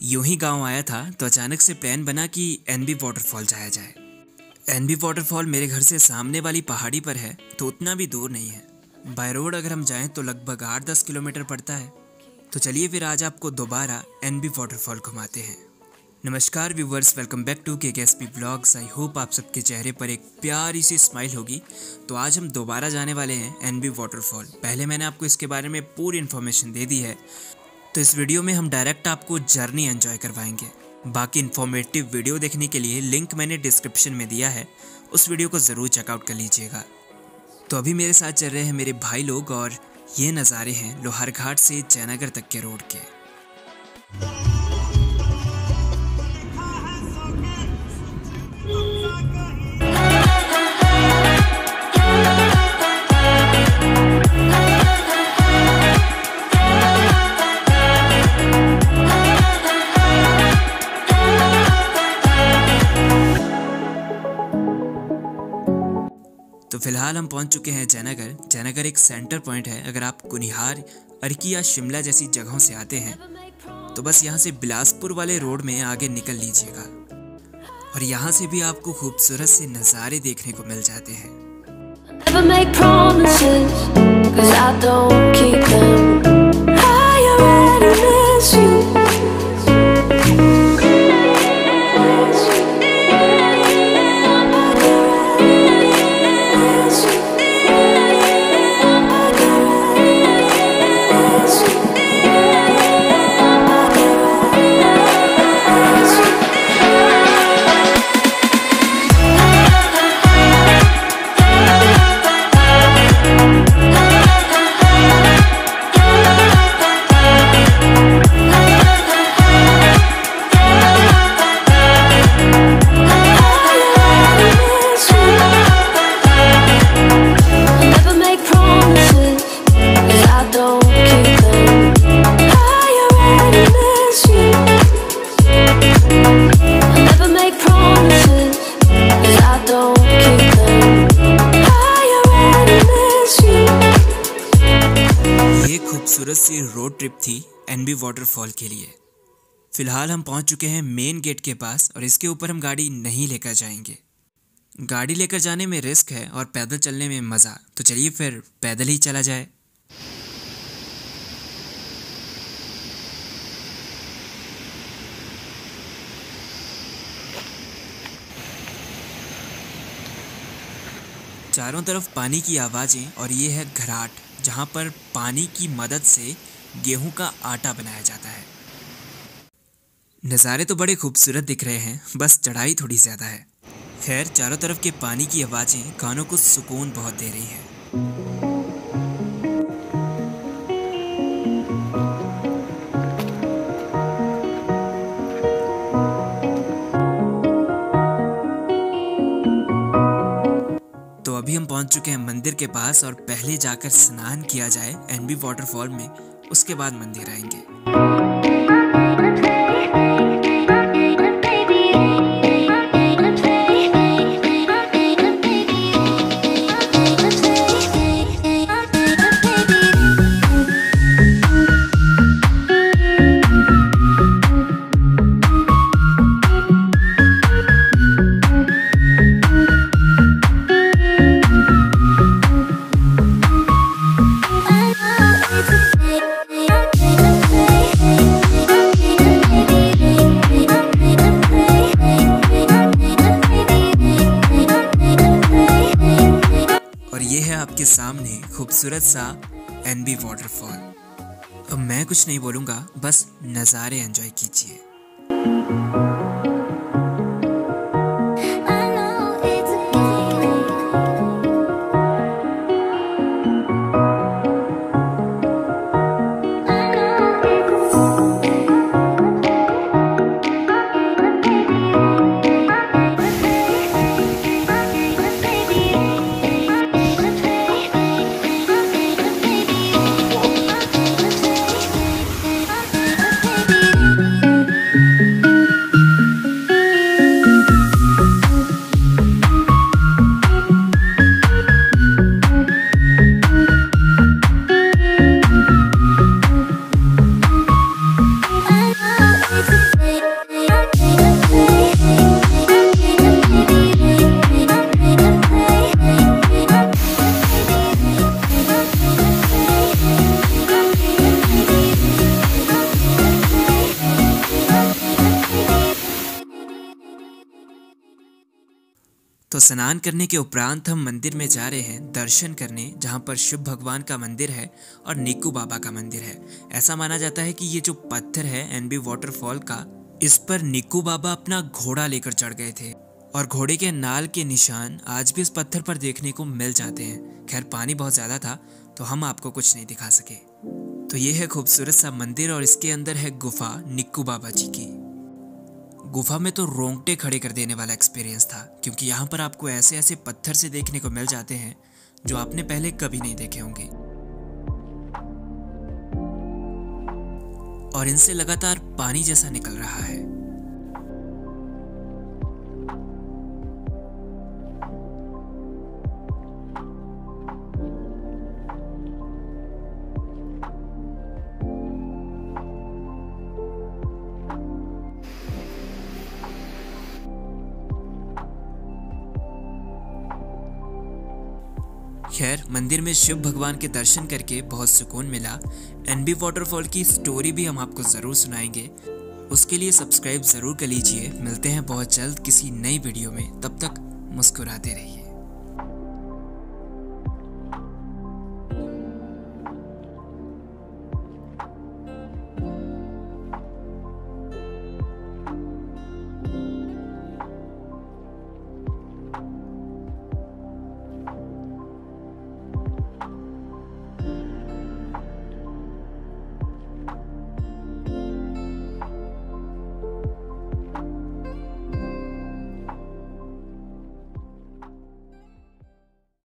यूँ ही गाँव आया था तो अचानक से प्लान बना कि एनबी वाटरफॉल जाया जाए। एनबी वाटरफॉल मेरे घर से सामने वाली पहाड़ी पर है तो उतना भी दूर नहीं है। बाय रोड अगर हम जाएँ तो लगभग आठ दस किलोमीटर पड़ता है। तो चलिए फिर आज आपको दोबारा एनबी वाटरफॉल घुमाते हैं। नमस्कार viewers welcome back to K S P blogs I hope आप सबके चेहरे पर एक प्यारी सी स्माइल होगी। तो आज हम दोबारा जाने वाले हैं एन बी वाटरफॉल पहले मैंने आपको इसके बारे में पूरी इन्फॉर्मेशन दे दी है। तो इस वीडियो में हम डायरेक्ट आपको जर्नी एंजॉय करवाएँगे। बाकी इन्फॉर्मेटिव वीडियो देखने के लिए लिंक मैंने डिस्क्रिप्शन में दिया है, उस वीडियो को ज़रूर चेकआउट कर लीजिएगा। तो अभी मेरे साथ चल रहे हैं मेरे भाई लोग और ये नज़ारे हैं लोहारघाट से जयनगर तक के रोड के। तो फ़िलहाल हम पहुँच चुके हैं जयनगर। जयनगर एक सेंटर पॉइंट है। अगर आप कुनिहार अर्की या शिमला जैसी जगहों से आते हैं तो बस यहाँ से बिलासपुर वाले रोड में आगे निकल लीजिएगा। और यहाँ से भी आपको खूबसूरत से नज़ारे देखने को मिल जाते हैं। Never make promises, cause I don't keep them. सी रोड ट्रिप थी एनबी वाटरफॉल के लिए। फ़िलहाल हम पहुँच चुके हैं मेन गेट के पास और इसके ऊपर हम गाड़ी नहीं लेकर जाएँगे। गाड़ी लेकर जाने में रिस्क है और पैदल चलने में मज़ा। तो चलिए फिर पैदल ही चला जाए। चारों तरफ़ पानी की आवाज़ें और ये है घराट। जहाँ पर पानी की मदद से गेहूँ का आटा बनाया जाता है। नज़ारे तो बड़े खूबसूरत दिख रहे हैं, बस चढ़ाई थोड़ी ज़्यादा है। खैर, चारों तरफ़ के पानी की आवाज़ें कानों को सुकून बहुत दे रही हैं। अभी हम पहुँच चुके हैं मंदिर के पास और पहले जाकर स्नान किया जाए एनबी वाटरफॉल में, उसके बाद मंदिर आएँगे। आपके सामने खूबसूरत सा एनबी वाटरफॉल अब मैं कुछ नहीं बोलूँगा, बस नज़ारे एंजॉय कीजिए। स्नान करने के उपरांत हम मंदिर में जा रहे हैं दर्शन करने, जहाँ पर शिव भगवान का मंदिर है और निकू बाबा का मंदिर है। ऐसा माना जाता है कि ये जो पत्थर है एनबी वाटरफॉल का, इस पर निकू बाबा अपना घोड़ा लेकर चढ़ गए थे। और घोड़े के नाल के निशान आज भी इस पत्थर पर देखने को मिल जाते हैं। खैर, पानी बहुत ज़्यादा था तो हम आपको कुछ नहीं दिखा सके। तो ये है खूबसूरत सा मंदिर और इसके अंदर है गुफा निक्कू बाबा जी की। गुफा में तो रोंगटे खड़े कर देने वाला एक्सपीरियंस था, क्योंकि यहाँ पर आपको ऐसे ऐसे पत्थर से देखने को मिल जाते हैं, जो आपने पहले कभी नहीं देखे होंगे। और इनसे लगातार पानी जैसा निकल रहा है। खैर, मंदिर में शिव भगवान के दर्शन करके बहुत सुकून मिला। एनबी वाटरफॉल की स्टोरी भी हम आपको ज़रूर सुनाएँगे। उसके लिए सब्सक्राइब ज़रूर कर लीजिए। मिलते हैं बहुत जल्द किसी नई वीडियो में। तब तक मुस्कुराते रहिए।